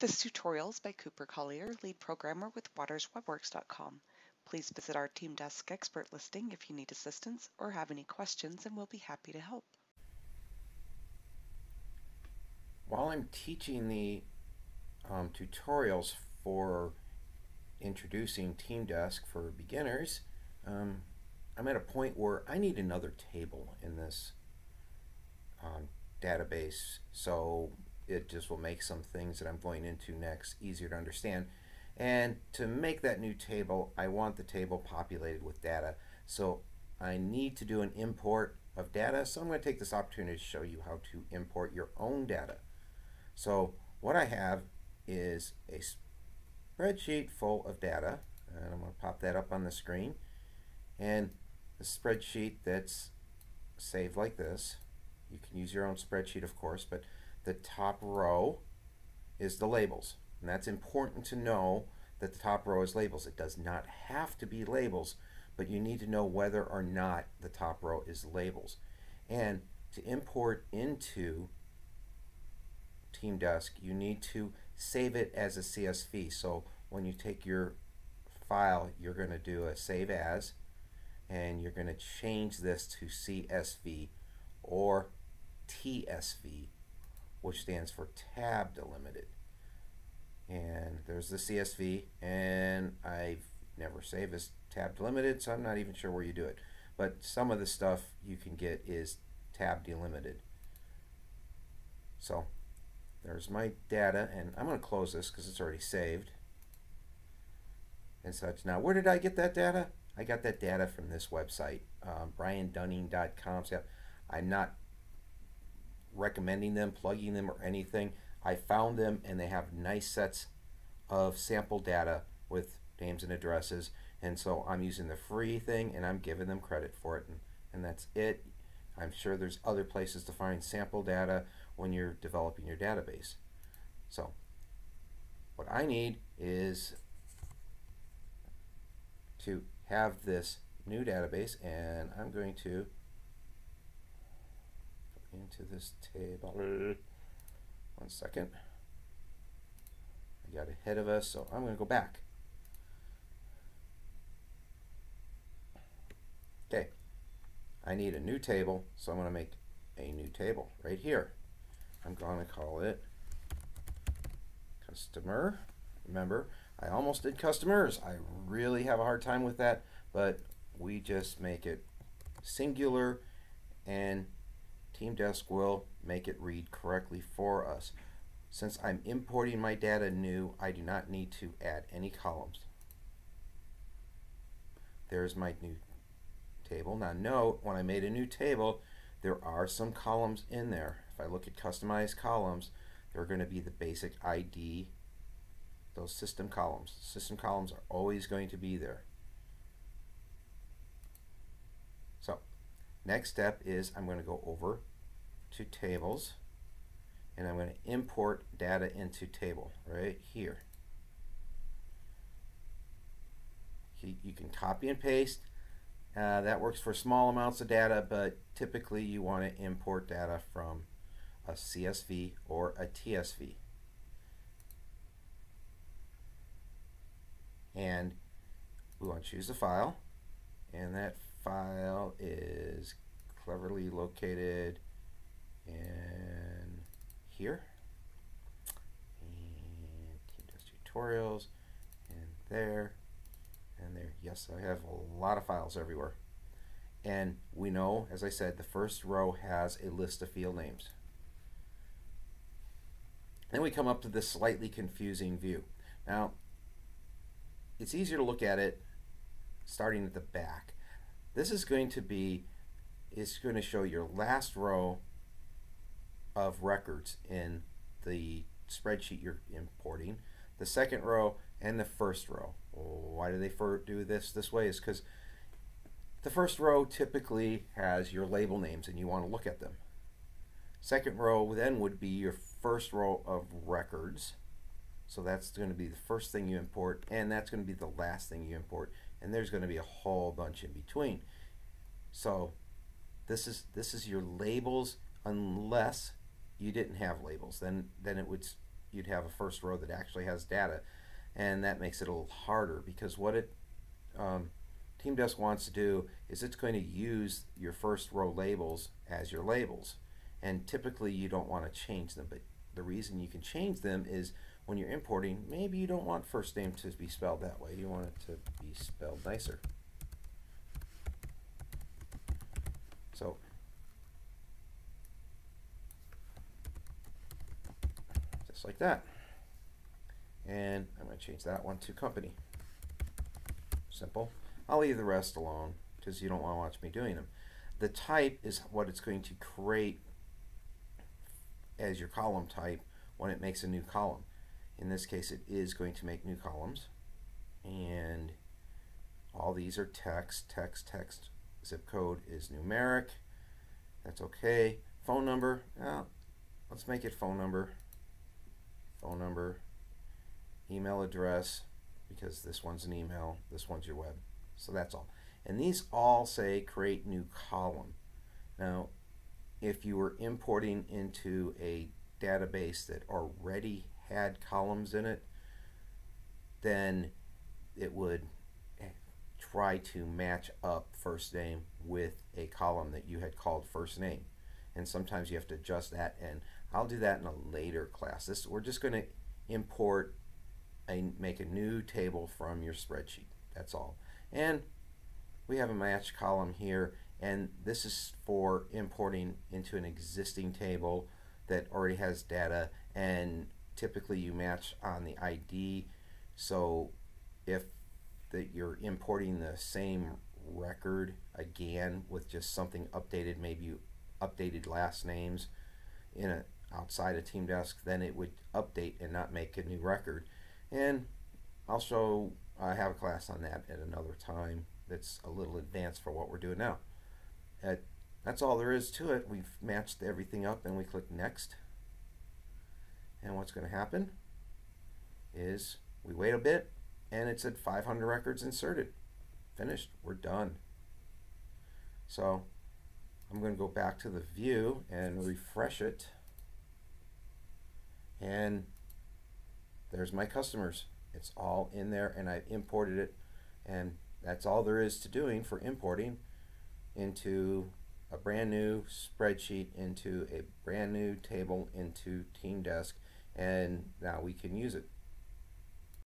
This tutorial is by Cooper Collier, lead programmer with WatersWebWorks.com. Please visit our TeamDesk expert listing if you need assistance or have any questions and we'll be happy to help. While I'm teaching the um, tutorials for introducing TeamDesk for beginners, um, I'm at a point where I need another table in this um, database. So it just will make some things that I'm going into next easier to understand. And to make that new table, I want the table populated with data. So I need to do an import of data. So I'm going to take this opportunity to show you how to import your own data. So what I have is a spreadsheet full of data. And I'm going to pop that up on the screen. And the spreadsheet that's saved like this. You can use your own spreadsheet, of course, but the top row is the labels. And that's important to know that the top row is labels. It does not have to be labels, but you need to know whether or not the top row is labels. And to import into TeamDesk, you need to save it as a CSV. So when you take your file, you're going to do a save as, and you're going to change this to CSV or TSV which stands for tab delimited. And there's the CSV, and I've never saved as tab delimited, so I'm not even sure where you do it. But some of the stuff you can get is tab delimited. So there's my data, and I'm going to close this because it's already saved and such. Now, where did I get that data? I got that data from this website, um, briandunning.com. So I'm not recommending them, plugging them, or anything. I found them and they have nice sets of sample data with names and addresses. And so I'm using the free thing and I'm giving them credit for it. And, and that's it. I'm sure there's other places to find sample data when you're developing your database. So what I need is to have this new database and I'm going to into this table. One second. I got ahead of us, so I'm going to go back. Okay, I need a new table, so I'm going to make a new table right here. I'm going to call it customer. Remember, I almost did customers. I really have a hard time with that, but we just make it singular and TeamDesk will make it read correctly for us. Since I'm importing my data new, I do not need to add any columns. There's my new table. Now note, when I made a new table, there are some columns in there. If I look at customized columns, they're going to be the basic ID, those system columns. System columns are always going to be there. So, next step is I'm going to go over to tables and I'm going to import data into table right here. You can copy and paste. Uh, that works for small amounts of data, but typically you want to import data from a CSV or a TSV. And we want to choose a file, and that file is cleverly located in here. And Team tutorials and there. And there yes I have a lot of files everywhere. And we know as I said the first row has a list of field names. Then we come up to this slightly confusing view. Now it's easier to look at it starting at the back this is going to be, it's going to show your last row of records in the spreadsheet you're importing, the second row and the first row. Why do they do this this way? Is because the first row typically has your label names and you want to look at them. Second row then would be your first row of records. So that's going to be the first thing you import and that's going to be the last thing you import and there's going to be a whole bunch in between. So this is this is your labels unless you didn't have labels. Then then it would you'd have a first row that actually has data, and that makes it a little harder because what it um, TeamDesk wants to do is it's going to use your first row labels as your labels, and typically you don't want to change them, but the reason you can change them is when you're importing, maybe you don't want first name to be spelled that way. You want it to be spelled nicer. So just like that. And I'm going to change that one to company. Simple. I'll leave the rest alone because you don't want to watch me doing them. The type is what it's going to create as your column type when it makes a new column. In this case, it is going to make new columns. And all these are text, text, text. Zip code is numeric. That's okay. Phone number, well, let's make it phone number. Phone number, email address, because this one's an email, this one's your web. So that's all. And these all say create new column. Now, if you were importing into a database that already had columns in it, then it would try to match up first name with a column that you had called first name. And sometimes you have to adjust that, and I'll do that in a later class. This We're just going to import and make a new table from your spreadsheet. That's all. And we have a match column here, and this is for importing into an existing table that already has data, and typically you match on the ID. So if that you're importing the same record again with just something updated, maybe you updated last names in a outside a TeamDesk, then it would update and not make a new record. And I'll show I have a class on that at another time that's a little advanced for what we're doing now. At, that's all there is to it. We've matched everything up and we click next. And what's going to happen is we wait a bit and it's at 500 records inserted. Finished. We're done. So I'm going to go back to the view and refresh it. And there's my customers. It's all in there and I imported it and that's all there is to doing for importing into a brand new spreadsheet into a brand new table into TeamDesk and now we can use it.